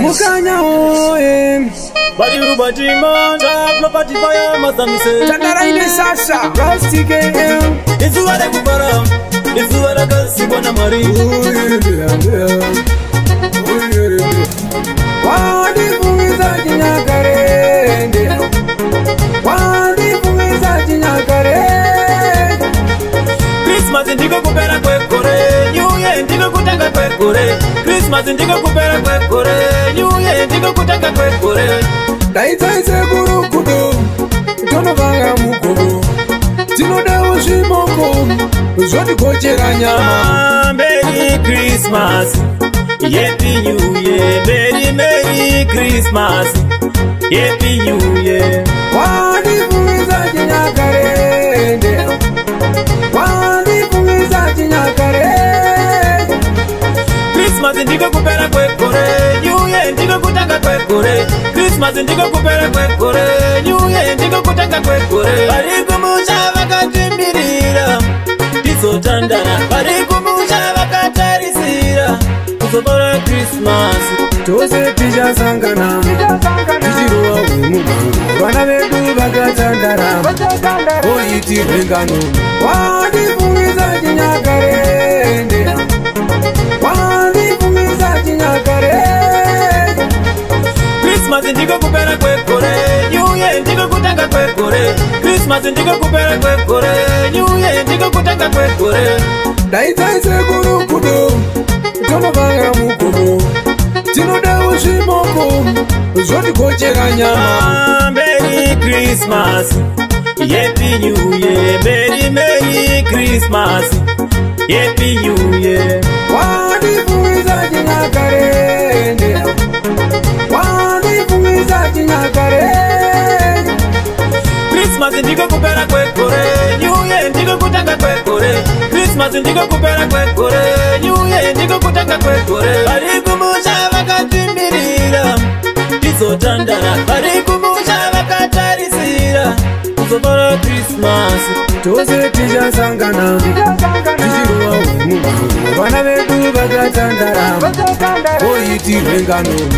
mukanya oe vadiru vatimanda tinobati paya mazanuse tandaraine sasa astike izuva rekubara izuva rakasikwa namari ndikokupera kwegore iuye ndikokutanga kwegore krismasi ndikekupera kwegore nyuye ndikekutanga kwegore daitaisekurukudo tonovanga mugovo tinodewo zvimoko zvotikochera nyamamberi krismas yepinyuye meri meri krismas yepinyuye yeah. ndiko kupera kwegore nyuye ndiko kutanga kwegore krismasi ndiko kupera kwegore nyuye ndiko kutanga kwegore vari kumusha vakatimirira tizotandara vari kumusha vakatarisira kuzobora krismas tose tichasangana tichirova wemuvanu vana vedu vakatandara oitirwengano wadifungisa chinyaa krismasi ndiko kupera kwegore nyuye ndiko kutanga kwegore krismasi ndiko kupera kwegore nyuye ndiko kutanga kwegore ndaitaisekurukudo tonovaya mukuru tinodewo zvimoko zvotikochera nyama mery krismas yepinyuye mery mery krismas yepinyuye krismasi ndiko kupera kwegore nyuye ndiko kutanga kwegore krismasi ndiko kupera kwegore nyuye ndiko kutanga kwegore vari kumusha vakatimbirira ndizotandara vari kumusha vakatarisira kuzobara krismasi tose tichasangana tichiruva umuvanhu vana vedu vakatandara voitirwe nganoni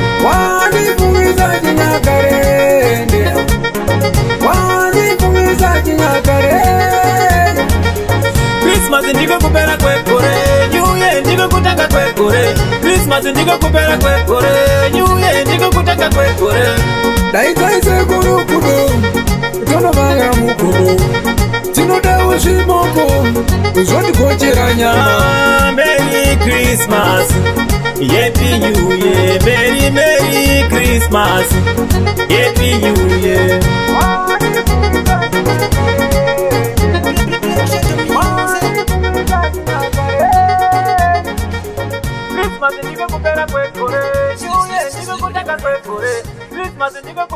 mazi ndiko kupera kwegore nyuye ndiko kutanga kwegore daitaisekurukudo tonovaya mukuru tinodawo zvimoko zvondikochera nyaa yepinyuye ah, meri meri krismas yepinyuye wow. これこれクリスマスにこ